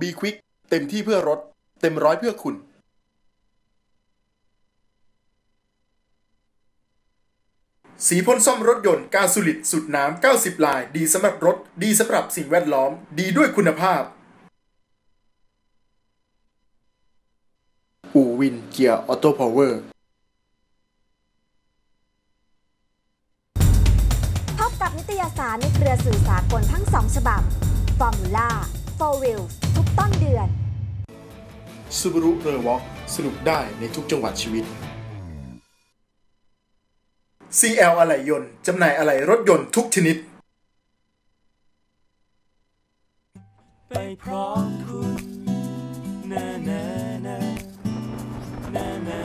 B-Quik เต็มที่เพื่อรถ เต็มร้อยเพื่อคุณ สีพ่นซ่อมรถยนต์ Glasurit สูตรน้ำ 90 ลาย ดีสำหรับรถ ดีสำหรับสิ่งแวดล้อม ดีด้วยคุณภาพ อู่วินเกียร์ออโต้พาวเวอร์พบกับนิตยสารในเครือสื่อสากลทั้งสองฉบับ Formula For Wheels ซูบารุเรวอล์กสนุกได้ในทุกจังหวัดชีวิต CL อะไหล่ยนต์จำหน่ายอะไหล่รถยนต์ทุกชนิด ไปพร้อมคุณนานานานานา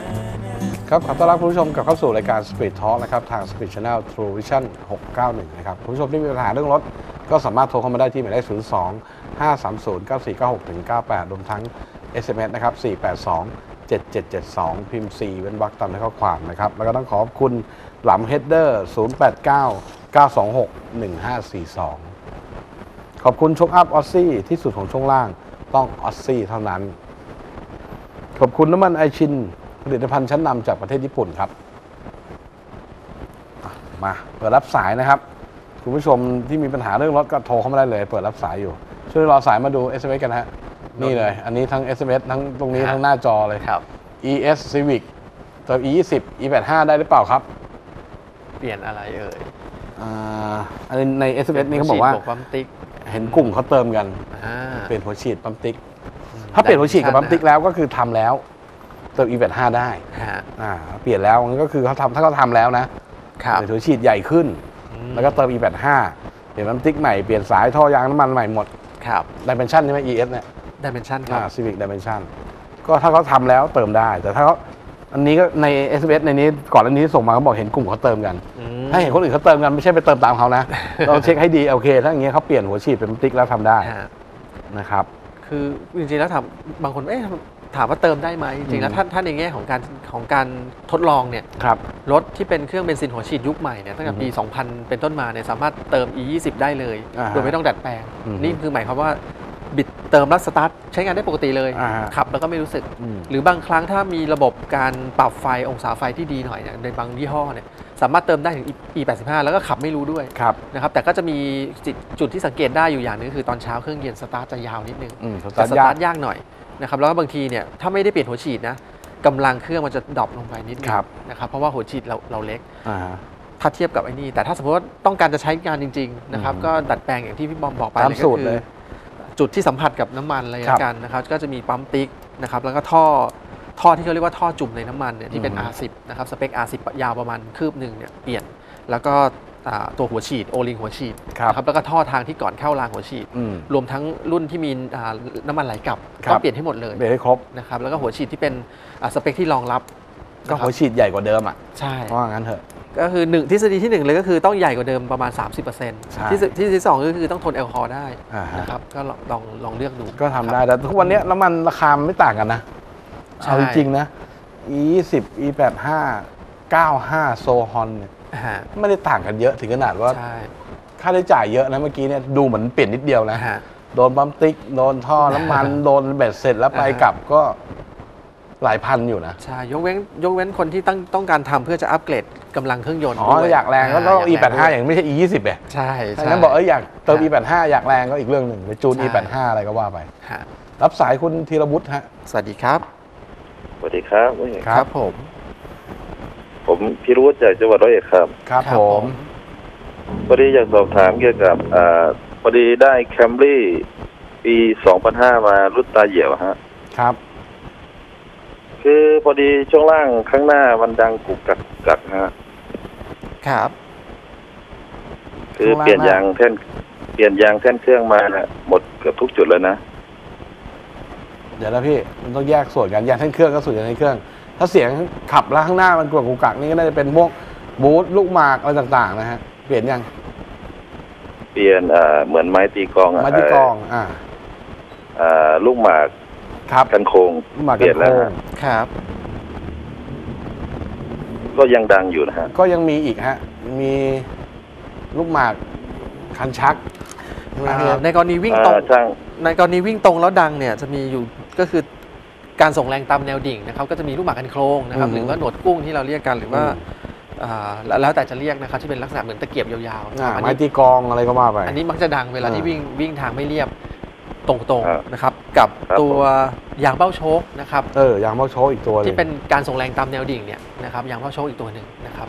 ครับขอต้อนรับคุณผู้ชมกลับเข้าสู่รายการ Speed Talk นะครับทาง Speed Channel True Vision 691 นะครับคุณผู้ชมที่มีปัญหาเรื่องรถ ก็สามารถโทรเข้ามาได้ที่หมายเลข02 530 9496ถึง98 รวมทั้ง SMS นะครับ 482 7772 พิมพ์4เว้นวรรคตามในข้อความนะครับ แล้วก็ต้องขอบคุณหลำ Header 089 926 1542 ขอบคุณชกอัพออซี่ที่สุดของช่วงล่างต้องออซี่เท่านั้น ขอบคุณน้ำมันไอชิน ผลิตภัณฑ์ชั้นนำจากประเทศญี่ปุ่นครับ มาเปิดรับสายนะครับ คุณผู้ชมที่มีปัญหาเรื่องรถก็โทรเข้ามาได้เลย เปิดรับสายอยู่ ช่วยรอสายมาดู SMS กันฮะ นี่เลย อันนี้ทั้ง SMS ทั้งตรงนี้ครับทั้งหน้าจอเลย ครับ ES Civic เติม E20 E85 ได้หรือเปล่าครับ เปลี่ยนอะไรเอ่ยอ่าอันนี้ใน SMS นี่เขาบอกว่าฉีดปั๊มติ๊กเห็นกลุ่มเขาเติมกัน อ่าเปลี่ยนหัวฉีดปั๊มติ๊ก ถ้าเปลี่ยนหัวฉีดกับปั๊มติ๊กแล้วก็คือทำแล้วเติม E85 ได้ ฮะอ่า เปลี่ยนแล้วงั้นก็คือเขาทำถ้าเขาทำแล้วนะครับเปลี่ยนหัวฉีดใหญ่ขึ้น อืมแล้วก็เติม E85 เปลี่ยนปั๊มติ๊กใหม่ เปลี่ยนสายท่อยางน้ำมันใหม่หมดครับ Dimension ใช่ไหม ES เนี่ย Dimension คอ่ารับ Civic Dimension ก็ถ้าเขาทำแล้วเติมได้ แต่ถ้าเขาอันนี้ก็ใน SMS ในนี้ก่อนอันนี้ส่งมาเขาบอกเห็นกลุ่มเขาเติมกัน อืมถ้าเห็นคนอื่นเขาเติมกันไม่ใช่ไปเติมตามเขานะ เราเช็คให้ดีโอเค ถ้าอย่างเงี้ยเขาเปลี่ยนหัวฉีดเป็นปั๊มติ๊กแล้วทำได้ฮะนะครับ คือจริงๆแล้วถามบางคนเอ๊ะถามว่าเติมได้ไหมจริงๆแล้วอืมถ้าถ้าในแง่ของการของการทดลองเนี่ยครับ รถที่เป็นเครื่องเบนซินหัวฉีดยุคใหม่เนี่ยตั้งแต่ปี 2000 เป็นต้นมาเนี่ยสามารถเติม E20 ได้เลย อ่าฮะโดยไม่ต้องดัดแปลง อืมนี่คือหมายความว่า บิดเติมแล้วสตาร์ทใช้งานได้ปกติเลย อ่าฮะขับแล้วก็ไม่รู้สึก อืม หรือบางครั้งถ้ามีระบบการปรับไฟองศาไฟที่ดีหน่อยเนี่ยในบางยี่ห้อเนี่ยสามารถเติมได้ถึง E85 แล้วก็ขับไม่รู้ด้วยครับนะครับแต่ก็จะมีจุดจุดที่สังเกตได้อยู่อย่างหนึ่งคือตอนเช้าเครื่องเย็นสตาร์ทจะยาวนิดนึง อืมสจะตาร์สทยาตากร์ทยากหน่อยนะครับแล้วก็บางทีเนี่ยถ้าไม่ได้เปลี่ยนหัวฉีดนะกำลังเครื่องมันจะ drop ลงไปนิดนึงครับนะครับเพราะว่าหัวฉีดเราเราเล็ก อ่าฮะ ถ้าเทียบกับไอ้นี่ แต่ถ้าสมมติว่าต้องการจะใช้งานจริง ๆ นะครับ อืมก็ดัดแปลงอย่างที่พี่บอมบอกไปตามเลยสูก็ตรคืเลอย จุดที่สัมผัสกับน้ำมันอะไรครับกันนะครับ ก็จะมีปั๊มติ๊กนะครับ แล้วก็ท่อท่อที่เขาเรียกว่าท่อจุ่มในน้ำมันเนี่ยที่เป็นอืม R10 นะครับสเปค R10 ยาวประมาณคืบหนึ่งเนี่ยเปลี่ยน แล้วก็อ่าตัวหัวฉีดโอลิงหัวฉีดครับนะครับแล้วก็ท่อทางที่ก่อนเข้ารางหัวฉีดอืมรวมทั้งรุ่นที่มีอ่าน้ำมันไหลกลับครับก็เปลี่ยนให้หมดเลยเบรกให้ครบนะครับแล้วก็หัวฉีดที่เป็นอ่าสเปคที่รองรับก็นะครับหัวฉีดใหญ่กว่าเดิมอะใช่เพราะว่างั้นเถอะ ก็คือหนึ่งทฤษฎีที่หนึ่งเลยก็คือต้องใหญ่กว่าเดิมประมาณ 30%ใช่ที่สุดที่ที่สองก็คือต้องทนแอลกอฮอล์ได้อ่าฮะนะครับก็ลองลองลองเลือกดูก็ทำได้ แต่ทุกวันเนี้ยน้ำมันราคามันไม่ต่างกันนะใช่เอาจริงๆนะ E20 E85 95โซฮอนเนี่ยฮะไม่ได้ต่างกันเยอะถึงขนาดว่าใช่ค่าใช้จ่ายเยอะนะเมื่อกี้เนี่ยดูเหมือนเปลี่ยนนิดเดียวนะฮะโดนปั๊มติ๊กโดนท่อน้ำมันโดนเบ็ดเสร็จแล้วไปอ่าฮะกลับก็หลายพันอยู่นะ ใช่ ยกเว้นยกเว้นคนที่ต้องต้องการทำเพื่อจะอัปเกรด กำลังเครื่องยนต์อ๋อด้วยอยากแรงก็ต้องา E85 ด้วอย่างไม่ใช่ E20 เองใช่ถ้าใช่งั้นบอกเอออยากเติมฮะ E85 อยากแรงก็อีกเรื่องหนึ่งไปจูนใช่ E85 อะไรก็ว่าไป ฮะรับสายคุณธีรวุฒิฮะ สวัสดีครับสวัสดีครับครับ ผม ผมพิรุธจากจังหวัดร้อยเอ็ดครับครับผม พอดีอยากสอบถามเกี่ยวกับอ่าพอดีได้แคมรี่ปี2005มารุ่นตาเหยี่ยวฮะ ครับ คือพอดีช่วงล่างข้างหน้ามันดังกุกกักกุกกักฮะ ครับ คือช่วงล่างเปลี่ยนยางแท่นเปลี่ยนยางแท่นเครื่องมาน่ะหมดเกือบทุกจุดแล้วนะเดี๋ยวนะพี่มันต้องแยกส่วนกันยางแท่นเครื่องก็ส่วนยางแท่นเครื่อง ถ้าเสียงขับแล้วข้างหน้ามันกวกกุกกักนี่ก็น่าจะเป็นพวกบูทลูกหมากอะไรต่างๆ นะฮะเปลี่ยนยังเปลี่ยนอ่าเหมือนไม้ตีกลองอะมาที่กองอ่าอ่าลูกหมากครับกันโค้งลูกหมากเปกัลี่ยนนแล้วโค้ฮะงครับ ก็ยังดังอยู่นะฮะ ก็ยังมีอีกฮะ มีลูกหมากคันชักใช่ไหมอ่าพี่ในกรณีวิ่งตรงอ่าช่างในในกรณีวิ่งตรงแล้วดังเนี่ยจะมีอยู่ก็คือการส่งแรงตามแนวดิ่งนะครับก็จะมีลูกหมากกันโครงนะครับอืมหรือว่าหนวดกุ้งที่เราเรียกกันหรือว่าอืมอ่าแล้วแล้วแต่จะเรียกนะครับที่เป็นลักษณะเหมือนตะเกียบยาวๆอ่าอันไม้นี้ตีกลองอะไรก็ว่าไป อันนี้มักจะดังเวลาที่อ่า วิ่งวิ่งทางไม่เรียบ ตรงครับๆนะครับกับครับตัวยางเบ้าโชคนะครับเออยางเมาโชว์อีกตัวหงที่เป็นการส่งแรงตามแนวดิ่งเนี่ยนะครับยางเบ้าโชคอีกตัวหนึ่งนะครับ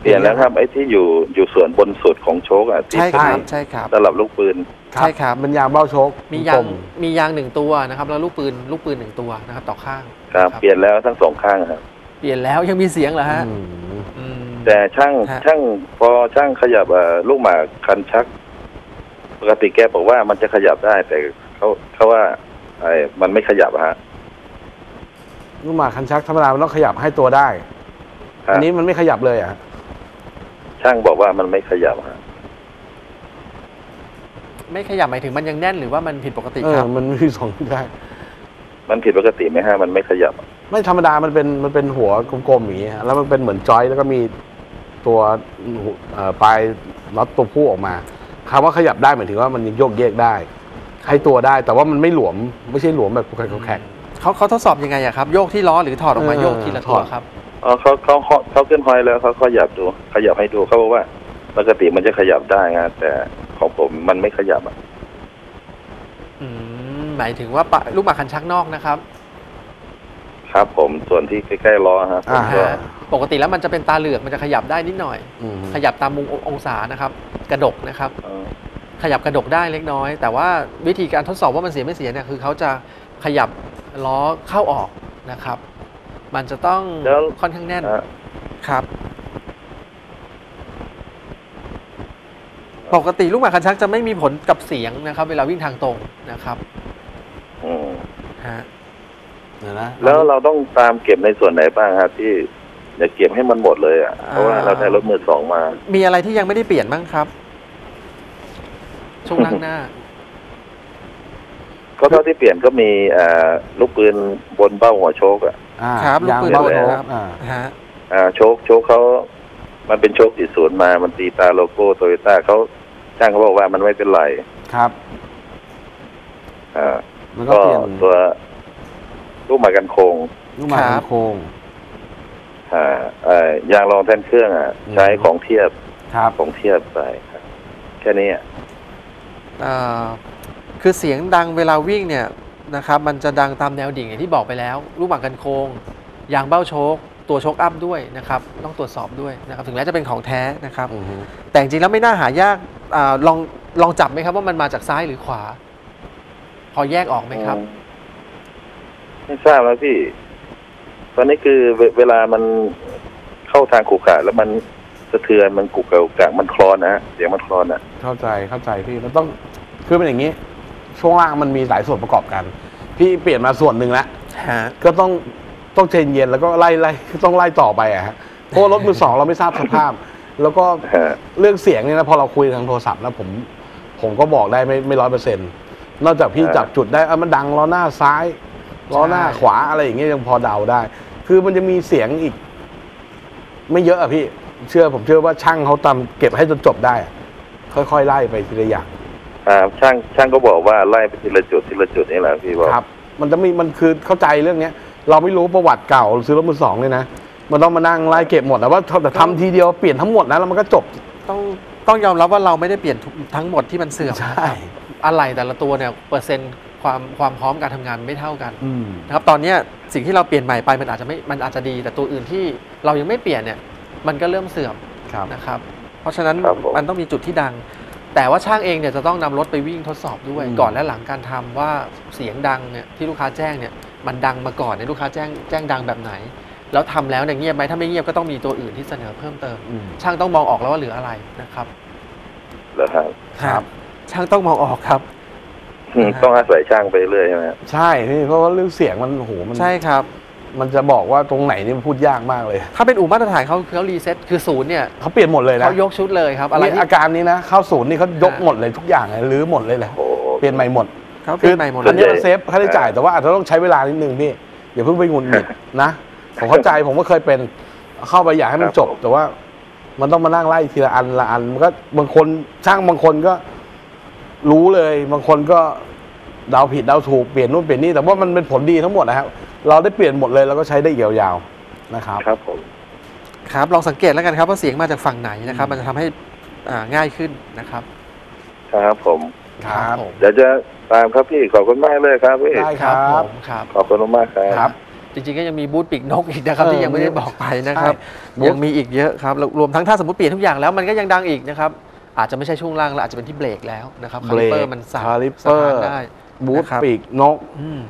เปลี่ยนแล้วครับไอ้ที่อยู่อยู่ส่วนบนสุดของโชคอะที่ใช่คเป็นรับใช่ครับสำหรับลูกปืนใช่ครับเป็นยางเบ้าโชกมียากลงมมียางหนึ่งตัวนะครับแล้วลูกปืนลูกปืนหนึ่งตัวนะครับต่อข้างครับนะเปลี่ยนแล้วทั้งสองข้างครับเปลี่ยนแล้วยังมีเสียงเหรอฮะอืมอืมแต่ช่างฮะช่างพอช่างขยับเอ่อลูกหมากคันชัก ปกติแกบอกว่ามันจะขยับได้แต่ เขาเขาว่าไอ้มันไม่ขยับอะฮะลูกหมากคันชักธรรมดามันต้องขยับให้ตัวได้ครับอันนี้มันไม่ขยับเลยอะ ช่างบอกว่ามันไม่ขยับฮะไม่ขยับหมายถึงมันยังแน่นหรือว่ามันผิดปกติเอคอ รับ มันมีสองได้มันผิดปกติไหมฮะมันไม่ขยับไม่ธรรมดามันเป็นมันเป็นหัวกลมๆอย่างนี้ฮะแล้วมันเป็นเหมือนจอยแล้วก็มีตัวเอ่อปลายน็อตตัวผู้ออกมาคำว่าขยับได้หมายถึงว่ามันยังโยกเยกได้ ให้ตัวได้ แต่ว่ามันไม่หลวมไม่ใช่หลวมแบบแข็งแข็งเขาเขาทดสอบยังไงอะครับ โยกที่ล้อหรือถอดออกมาเออโยกทีละตัวถอดครับอ๋อเขาเขาเขาเขาขึ้นหอยแล้วเขาขยับดู ขยับให้ดูเขาบอกว่าปกติมันจะขยับได้ฮะแต่ของผมมันไม่ขยับอะอืมหมายถึงว่าปะลูกหมากคันชักนอกนะครับ ครับผมส่วนที่ใกล้ๆล้อฮะผมก็ฮะปกติแล้วมันจะเป็นตาเหลือกมันจะขยับได้นิดหน่อย อืม ขยับตามมุมองศานะครับ กระดกนะครับ เอ่อ ขยับกระดกได้เล็กน้อย แต่ว่าวิธีการทดสอบว่ามันเสียไม่เสียเนี่ยคือเขาจะขยับล้อเข้าออกนะครับ มันจะต้องแล้วค่อนข้างแน่นฮะครับ ปกติลูกหมากคันชักจะไม่มีผลกับเสียงนะครับ เวลาวิ่งทางตรงนะครับอืมฮะ เดี๋ยวนะแล้วเราต้องตามเก็บในส่วนไหนบ้างครับที่อย่าเก็บให้มันหมดเลยอะเพราะว่าเราได้รถมือสองมา มีอะไรที่ยังไม่ได้เปลี่ยนบ้างครับ ช่วงล่างหน้า ก็เท่าที่เปลี่ยนก็มีอ่าลูกปืนบนเบ้าหัวโชกอะ อ่าครับลูกยางปืนเบ้าบนโชกครับ อ่าฮะอ่าโชกโชกเขา มันเป็นโชคติดศูนย์มา มันตีตาโลโก้โตโยต้าเขาช่างเขาบอกว่ามันไม่เป็นไรครับ อ่ามันก็ก็เปลี่ยนตัวลูกหมากกันโคงลูกหมากคันโค้งอ่าเอ่อยางรองแท่นเครื่องอะอืมใช้ของเทียบครับ ของเทียบไปครับแค่นี้อะเอ่อ คือเสียงดังเวลาวิ่งเนี่ยนะครับมันจะดังตามแนวดิ่งอย่างที่บอกไปแล้วลูกหมากกันโค้งยางเบ้าโชคตัวโชคอัพด้วยนะครับต้องตรวจสอบด้วยนะครับถึงแม้จะเป็นของแท้นะครับอือฮึแต่จริงๆแล้วไม่น่าหายากอาลองลองจับไหมครับว่ามันมาจากซ้ายหรือขวา พอแยกออกไหมครับอืมไม่ทราบแล้วพี่ ตอนนี้คือเวเวลามันเข้าทางขรุขระแล้วมันสะเทือนมันกุกกุกกักมันคลอนนะฮะเสียงมันคลอนอะ เข้าใจเข้าใจพี่มันต้องคือเป็นอย่างนี้ ช่วงล่างมันมีหลายส่วนประกอบกัน พี่เปลี่ยนมาส่วนหนึ่งแล้วฮะก็ต้องต้องเจนเย็นแล้วก็ไล่ไล่ต้องไล่ต่อไปอะฮะเพราะว่ารถมือสองเราไม่ทราบสภาพ แล้วก็ฮะเรื่องเสียงเนี่ยนะพอเราคุยทางโทรศัพท์แล้วผมผมก็บอกได้ไม่ไม่ร้อยเปอร์เซ็นต์นอกจากพี่อ่าจับจุดได้เออมันดังล้อหน้าซ้ายล้อหน้าใช่ขวาอะไรอย่างเงี้ยยังพอเดาได้ คือมันจะมีเสียงอีก ไม่เยอะอะพี่ เชื่อผมเชื่อว่าช่างเขาตามเก็บให้จนจบได้อะ ค่อยๆไล่ไปทีละอย่างอ่าช่างช่างก็บอกว่าไล่ไปทีละจุดทีละจุดนี่แหละพี่บอกครับ มันจะมีมันคือเข้าใจเรื่องเนี้ย เราไม่รู้ประวัติเก่าซื้อรถมือสองเลยนะมันต้องมานั่งไล่เก็บหมดแต่ว่าแต่ทำทีเดียวเปลี่ยนทั้งหมดนะแล้วมันก็จบต้องต้องยอมรับว่าเราไม่ได้เปลี่ยนทุกทั้งหมดที่มันเสื่อมใช่อะไรแต่ละตัวเนี่ยเปอร์เซ็นต์ความความพร้อมการทำงานไม่เท่ากันอืมนะครับตอนเนี้ยสิ่งที่เราเปลี่ยนใหม่ไปมันอาจจะไม่มันอาจจะดี แต่ตัวอื่นที่เรายังไม่เปลี่ยนเนี่ยมันก็เริ่มเสื่อมครับนะครับเพ ราะฉะนั้นครับผม มันต้องมีจุดที่ดัง แต่ว่าช่างเองเนี่ยจะต้องนำรถไปวิ่งทดสอบด้วย อืม ก่อนและหลังการทำว่าเสียงดังเนี่ยที่ลูกค้าแจ้งเนี่ยมันดังมาก่อนเนี่ยลูกค้าแจ้งแจ้งดังแบบไหน แล้วทำแล้วเนี่ยเงียบไหมถ้าไม่เงียบก็ต้องมีตัวอื่นที่เสนอเพิ่มเติม อืมช่างต้องมองออกแล้วว่าเหลืออะไรนะครับแล้วครับครับ ช่างต้องมองออกครับ อืมอ่าฮะต้องอาศัยช่างไปเรื่อยใช่ไหมฮะใช่นี่เพราะว่าเรื่องเสียงมันโอ้โหมัน ใช่ครับ มันจะบอกว่าตรงไหนนี่มันพูดยากมากเลย ถ้าเป็นอู่มาตรฐานเขาเขารีเซ็ตคือศูนย์เนี่ยเขาเปลี่ยนหมดเลยนะเขายกชุดเลยครับอะไรนี่ที่อาการนี้นะเข้าศูนย์นี่เขายกฮะหมดเลยทุกอย่างเลยรื้อหมดเลยแหละโอ้โหเปลี่ยนใหม่หมดเขาเปลี่ยนใหม่หมดส่อัวนนเลยใหญ่นี้เราเซฟค่าใช้จ่ายแต่ว่าอาจจะต้องใช้เวลานิดนึงพี่อย่าเพิ่งไปหงุนหงิดนะผมเข้าใจผมก็เคยเป็นเข้าไปอยากให้มันจบ แต่ว่า มันต้องมานั่งไล่ทีละอันละอันมันก็บางคนช่างบางคนก็รู้เลย บางคนก็เดาผิดเดาถูกเปลี่ยนนู่นเปลี่ยนนี่แต่ว่ามันเป็นผลดีทั้งหมดนะครับ เราได้เปลี่ยนหมดเลยแล้วก็ใช้ได้ยาวๆนะครับครับผมครับลองสังเกตแล้วกันครับว่าเสียงมาจากฝั่งไหนนะครับ มันจะทำให้อ่าง่ายขึ้นนะครับ ครับผมครับผมเดี๋ยวจะตามครับพี่ขอบคุณมากเลยครับพี่ได้ครับผมครับ ขอบคุณมากครับครับจริงๆก็ยังมีบูธปีกนกอีกนะครับเออที่ยังไม่ได้บอกไปนะครับใช่บูธยังมีอีกเยอะครับแล้วรวมทั้งถ้าสมมติเปลี่ยนทุกอย่างแล้วมันก็ยังดังอีกนะครับอาจจะไม่ใช่ช่วงล่างแล้วอาจจะเป็นที่เบรกแล้วนะครับคาลิเปอร์มันสั่นคาลิเปสอถานร์ได้บูทนะครับปีกนกอืม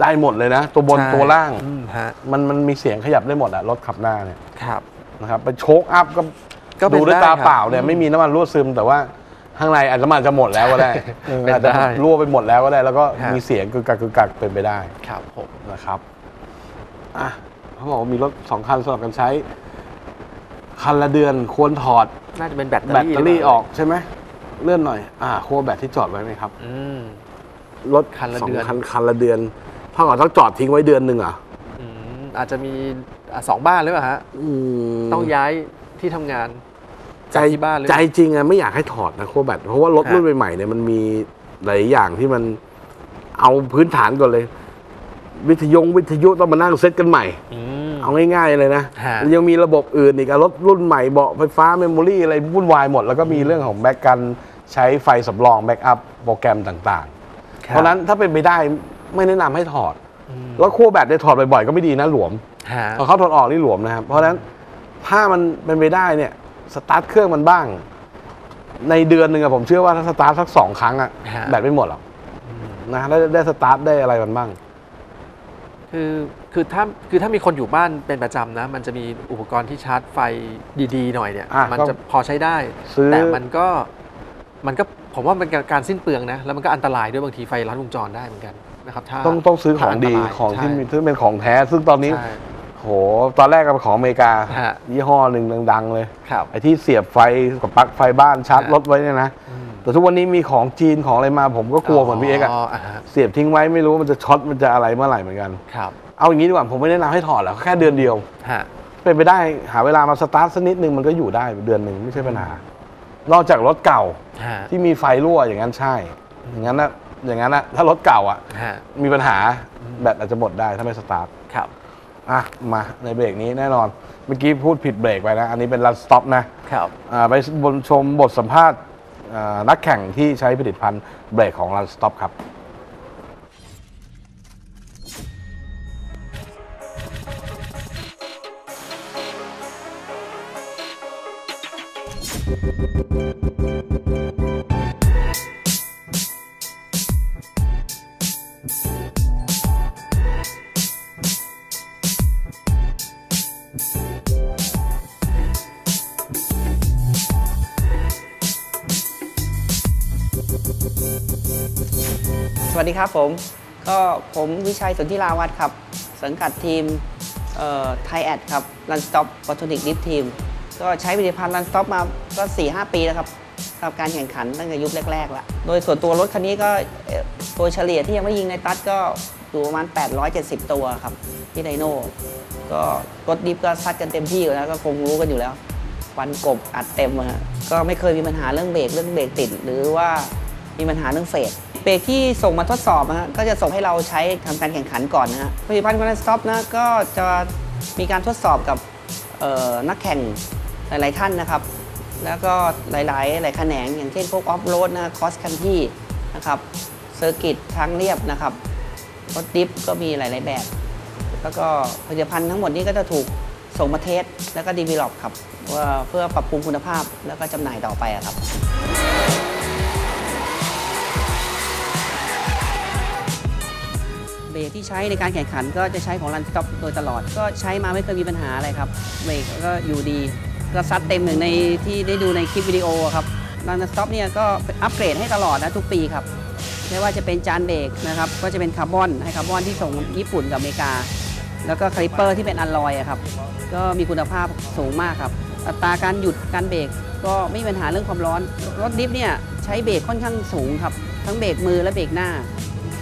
ได้หมดเลยนะ ตัวบนใช่ ตัวล่าง อืมฮะมันมันมีเสียงขยับได้หมดอะรถขับหน้าเนี่ยครับ นะครับไปโชคอัพก็ก็เป็นดูด้วยได้ตาครับเปล่าเนี่ยอืมไม่มีน้ำมันรั่วซึม แต่ว่าข้างในอาจจะมันจะหมดแล้วก็ได้เออเป็นอาจจะได้รั่วไปหมดแล้วก็ได้ แล้วก็ฮะ มีเสียงกึกกักกึกกักเป็นไปได้ ครับผม นะครับอะเขาบอกว่ามีรถสองคันสลับกันใช้ คันละเดือนควรถอดน่าจะเป็นแบตเตอแบตรี่เตอรี่หอเปล่าอกใช่ไหมเลื่อนหน่อย อ่าขั้วแบตที่จอดไว้ไหมครับ อืม รถคันละสองเดือน คันคันละเดือน เท่ากับต้องจอดทิ้งไว้เดือนหนึ่งเหรอะอืมอาจจะมีอะสองบ้านหรือเปล่าฮะ ต้องย้ายที่ทำงานใจจากที่บ้านหรือใจจริงอะไม่อยากให้ถอดนะขั้วแบตเพราะว่ารถฮะ รุ่นใหม่ๆเนี่ยมันมีหลายอย่างที่มันเอาพื้นฐานก่อนเลย วิทยงวิทยุต้องมานั่งเซตกันใหม่ อืม เอาง่ายๆเลยนะฮะ ยังมีระบบอื่นอีกอะรถรุ่นใหม่เบาะไฟฟ้า memory อะไรวุ่นวายหมด แล้วก็มีเรื่องของ backup ใช้ไฟสำรอง backup โปรแกรมต่างๆ เพราะฉะนั้นถ้าเป็นไปได้ ไม่แนะนำให้ถอดอืมแล้วขั้วแบตเนี่ยถอดบ่อยๆก็ไม่ดีนะหลวมฮะพอเข้าถอดออกนี่หลวมนะครับ เพราะฉะนั้นถ้ามันเป็นไปได้เนี่ยสตาร์ทเครื่องมันบ้าง ในเดือนหนึ่งอะผมเชื่อว่าถ้าสตาร์ทสักสองครั้งอะฮะแบตไม่หมดหรอกนะได้ได้สตาร์ทได้อะไรมันบ้าง คือคือถ้าคือถ้ามีคนอยู่บ้านเป็นประจำนะ มันจะมีอุปกรณ์ที่ชาร์จไฟดีๆหน่อยเนี่ยอะมันก็จะพอใช้ได้ซื้อแต่มันก็มันก็ผมว่ามันเป็นการสิ้นเปลืองนะ แล้วมันก็อันตรายด้วยบางทีไฟลัดวงจรได้เหมือนกัน นะครับถ้าต้องต้องซื้อของดีถ้าอันตรายของที่ใช่มีซึ่งเป็นของแท้ ซึ่งตอนนี้ใช่โห ตอนแรกก็เป็นของอเมริกาฮะยี่ห้อหนึ่งดัง ๆ เลยครับไอ้ที่เสียบไฟกับปลั๊กไฟบ้านชาร์จฮะรถไว้เนี่ยนะอืมแต่ทุกวันนี้มีของจีนของอะไรมาผมก็กลัวเหมือนพี่เอ็กซ์อะอ่าฮะเสียบทิ้งไว้ไม่รู้ว่ามันจะช็อตมันจะอะไรเมื่อไหร่เหมือนกันครับเอาอย่างนี้ดีกว่าผมไม่แนะนำให้ถอดหรอกแค่เดือนเดียวฮะเป็นไปได้หาเวลามาสตาร์ทสักนิดนึงมันก็อยู่ได้เดือนหนึ่งไม่ใช่ปัญหานอกจากรถเก่าฮะที่มีไฟรั่วอย่างนั้นใช่อย่างนั้นนะ อย่างนั้นนะถ้ารถเก่าอะฮะมีปัญหาแบตอาจจะหมดได้ถ้าไม่สตาร์ทครับ อะมาในเบรกนี้แน่นอน เมื่อกี้พูดผิดเบรกไปนะ อันนี้เป็น Run Stop นะครับ อ่าไปบนชมบทสัมภาษณ์อ่านักแข่งที่ใช้ผลิตภัณฑ์เบรกของ Run Stop ครับ ครับผม ก็ผมวิชัยสนธิราวัฒน์ครับ สังกัดทีมไทยแอดครับ Run Stop p h o t o n i c Lift Team ก็ใช้ผลิตภัณฑ์ Run Stop มาก็ 4-5 ปีแล้วครับสำหรับการแข่งขันตั้งแต่ยุคแรกๆแล้วโดยส่วนตัวรถคันนี้ก็ตัวเฉลี่ยที่ยังไม่ยิงในตัดก็อยู่ประมาณ 870 ตัวครับที่ไดโน่ก็รถดิฟก็ซัดกันเต็มที่อยู่แล้วก็คงรู้กันอยู่แล้ววันกบอัดเต็มฮะก็ไม่เคยมีปัญหาเรื่องเบรกเรื่องเบรกติด หรือว่ามีปัญหาเรื่อง fade เบรกที่ส่งมาทดสอบนะฮะก็จะส่งให้เราใช้ทำการแข่งขันก่อนนะฮะผลิตภัณฑ์ Run Stop นะก็จะมีการทดสอบกับนักแข่งหลาย ๆ ท่านนะครับ แล้วก็หลาย ๆ หลายแขนงอย่างเช่นพวกออฟโรดนะ cross country นะครับ circuit ทางเรียบนะครับรถ drift ก็มีหลาย ๆ แบบ แล้วก็ผลิตภัณฑ์ทั้งหมดนี้ก็จะถูกส่งมา test แล้วก็ develop ครับว่าเพื่อปรับปรุงคุณภาพแล้วก็จำหน่ายต่อไปครับ เบรกที่ใช้ในการแข่งขัน ก็จะใช้ของ Run Stop โดยตลอด ก็ใช้มาไม่เคยมีปัญหาอะไรครับเบรกก็อยู่ดีก็ซัดเต็มหนึ่งในที่ได้ดูในคลิปวิดีโอครับ Run Stop เนี่ยก็อัปเกรดให้ตลอดนะทุกปีครับไม่ว่าจะเป็นจานเบรกนะครับก็จะเป็นคาร์บอนให้คาร์บอนที่ส่งญี่ปุ่นกับอเมริกา แล้วก็คลิปเปอร์ที่เป็นอัลลอยครับก็มีคุณภาพสูงมากครับอัตราการหยุดการเบรกก็ไม่มีปัญหาเรื่องความร้อน รถ drift เนี่ยใช้เบรกค่อนข้างสูงครับ ทั้งเบรกมือและเบรกหน้า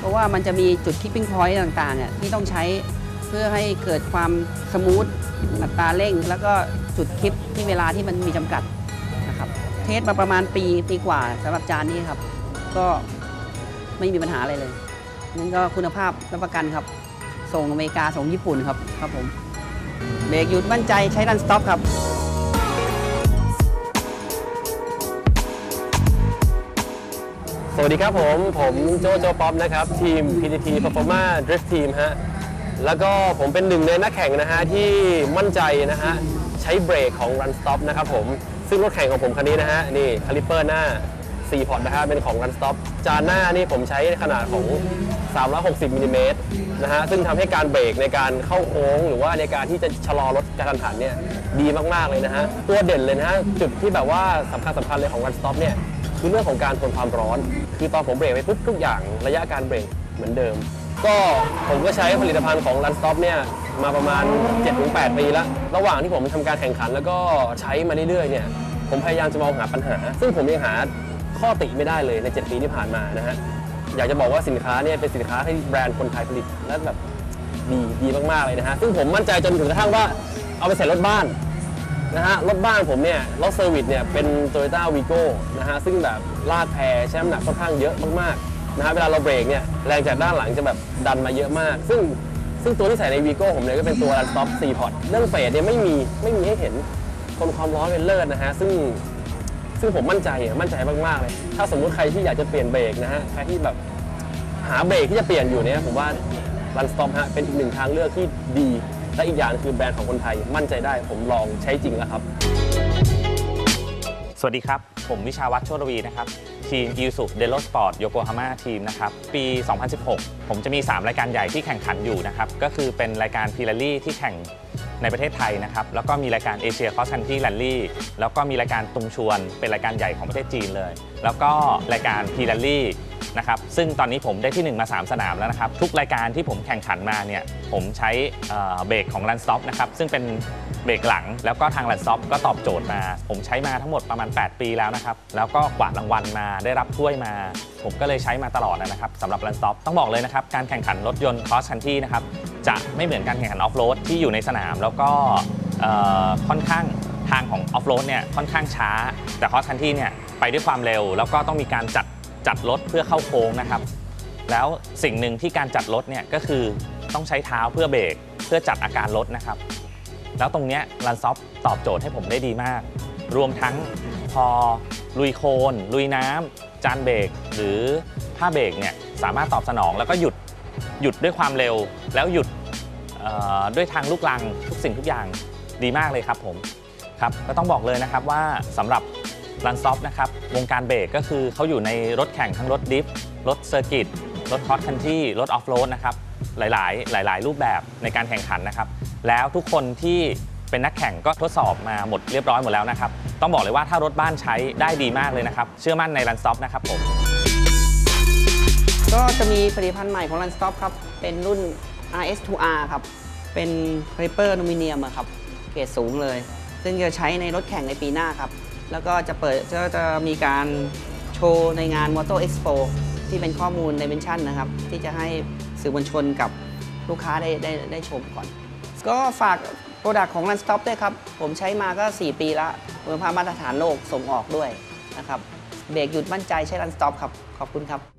เพราะว่ามันจะมีจุด clipping point ต่างๆที่ต้องใช้เพื่อให้เกิดความ smooth อัตราเร่ง แล้วก็จุดคิปที่เวลาที่มันมีจำกัดนะครับ test มาประมาณปีปีกว่าสำหรับจานนี้ครับ ก็ไม่มีปัญหาอะไรเลยนั่นก็คุณภาพรับประกันครับ ส่งอเมริกาส่งญี่ปุ่นครับครับผมเบรกหยุดมั่นใจใช้ Run Stop ครับ สวัสดีครับผม ผมโจโจป๊อปนะครับ ทีม PTT Performa Drift Team ฮะ แล้วก็ผมเป็นหนึ่งในนักแข่งนะฮะ ที่มั่นใจนะฮะ ใช้เบรกของ Run Stop นะครับผม ซึ่งรถแข่งของผมคันนี้นะฮะ นี่คาลิปเปอร์หน้า 4 pot นะฮะ เป็นของ Run Stop จานหน้านี่ผมใช้ขนาดของ 360มิลลิเมตรนะฮะ ซึ่งทำให้การเบรกในการเข้าโค้ง หรือว่าในการที่จะชะลอรถกระทันหันเนี่ยดีมากๆเลยนะฮะ ตัวเด่นเลยนะฮะจุดที่แบบว่าสำคัญสำคัญเลยของ Run Stop เนี่ย คือเรื่องของการทนความร้อน คือตอนผมเบรกไปปุ๊บทุกอย่างระยะการเบรกเหมือนเดิม ก็ผมก็ใช้ผลิตภัณฑ์ของ Run Stop เนี่ยมาประมาณ 7-8 ปีแล้วระหว่างที่ผมทำการแข่งขัน แล้วก็ใช้มาเรื่อยๆเนี่ยผมพยายามจะมองหาปัญหา ซึ่งผมยังหาข้อติไม่ได้เลยใน 7 ปีที่ผ่านมานะฮะอยากจะบอกว่าสินค้าเนี่ยเป็นสินค้าที่แบรนด์คนไทยผลิตและแบบดีดีมากๆเลยนะฮะซึ่งผมมั่นใจจนถึงกระทั่งว่าเอาไปใส่รถบ้าน นะฮะรถบ้านผมเนี่ยรถเซอร์วิสเนี่ยเป็น Toyota Vigo นะฮะซึ่งแบบลากแพรใช้น้ำหนักค่อนข้างเยอะมากๆนะฮะเวลาเราเบรกเนี่ยแรงจากด้านหลังจะแบบดันมาเยอะมาก ซึ่งซึ่งตัวที่ใส่ใน Vigo ผมเนี่ยก็เป็นตัว Run Stop 4 Port เรื่องเฟสเนี่ยไม่มีไม่มีให้เห็นทนความร้อนเป็นเลิศนะฮะซึ่งซึ่งผมมั่นใจมั่นใจมากๆเลย ถ้าสมมุติใครที่อยากจะเปลี่ยนเบรกนะฮะใครที่แบบหาเบรกที่จะเปลี่ยนอยู่เนี่ยผมว่า Run Stop ฮะเป็นอีกหนึ่งทางเลือกที่ดี และอีกอย่างคือแบรนด์ของคนไทยมั่นใจได้ ผมลองใช้จริงแล้วครับ สวัสดีครับ ผมวิชาวัฒน์โชตวีนะครับ ทีมยูสุเดโลสปอร์ตโยโกฮาม่าทีมนะครับ ปี 2016 ผมจะมี 3 รายการใหญ่ที่แข่งขันอยู่นะครับ ก็คือเป็นรายการพีลารี่ที่แข่ง ในประเทศไทยนะครับแล้วก็มีรายการเอเชียคอส c ันที่แ a ลลี่แล้วก็มีรายการตุงชวนเป็นรายการใหญ่ของประเทศจีนเลย แล้วก็รายการพี r ารี่นะครับซึ่งตอนนี้ผมได้ที่ 1 มา 3 สนามแล้วนะครับ ทุกรายการที่ผมแข่งขันมาเนี่ยผมใช้เอ่อเบรกของ Run Stop นะครับซึ่งเป็นเบรกหลัง แล้วก็ทาง Run Stop ก็ตอบโจทย์มา ผมใช้มาทั้งหมดประมาณ 8 ปีแล้วนะครับ แล้วก็กวาดรางวัลมาได้รับถ้วยมา ผมก็เลยใช้มาตลอดนะครับสำหรับ Run Stop ต้องบอกเลยนะครับ การแข่งขันรถยนต์ cross country นะครับ จะไม่เหมือนการแข่งขันออฟโรดที่อยู่ในสนาม แล้วก็ค่อนข้างทางของออฟโรดเนี่ยค่อนข้างช้า แต่ cross country เนี่ยไปด้วยความเร็ว แล้วก็ต้องมีการจัดจัดรถเพื่อเข้าโค้งนะครับ แล้วสิ่งหนึ่งที่การจัดรถเนี่ยก็คือต้องใช้เท้าเพื่อเบรกเพื่อจัดอาการรถนะครับ แล้วตรงเนี้ยรันซอฟตอบโจทย์ให้ผมได้ดีมาก รวมทั้งพอลุยโคลนลุยน้ำจานเบรกหรือผ้าเบรกเนี่ยสามารถตอบสนองแล้วก็หยุดหยุดด้วยความเร็ว แล้วหยุดด้วยทางลูกรังทุกสิ่งทุกอย่างดีมากเลยครับผมครับก็ต้องบอกเลยนะครับว่าสำหรับ Run Stop นะครับวงการเบรกก็คือเขาอยู่ในรถแข่งทั้งรถ drift รถ circuit รถ cross country รถออฟโรดนะครับหลาย ๆ หลาย ๆ รูปแบบในการแข่งขันนะครับ แล้วทุกคนที่เป็นนักแข่งก็ทดสอบมาหมดเรียบร้อยหมดแล้วนะครับ ต้องบอกเลยว่าถ้ารถบ้านใช้ได้ดีมากเลยนะครับ เชื่อมั่นใน Run Stop นะครับผม ก็จะมีผลิตภัณฑ์ใหม่ของ Run Stop ครับ เป็นรุ่น RS2R ครับ เป็นคลิปเปอร์อลูมิเนียมครับ เกรดสูงเลย ซึ่งจะใช้ในรถแข่งในปีหน้าครับ แล้วก็จะเปิดก็จะมีการโชว์ในงาน Motor Expo ที่เป็นข้อมูล Dimension นะครับ ที่จะให้สื่อมวลชนกับลูกค้าได้ได้ได้ชมก่อน ก็ฝาก product ของ Run Stop ด้วยครับ ผมใช้มาก็ 4 ปีละคุณภาพมาตรฐานโลกส่งออกด้วยนะครับ เบรกหยุดมั่นใจใช้ Run Stop ครับ ขอบคุณครับ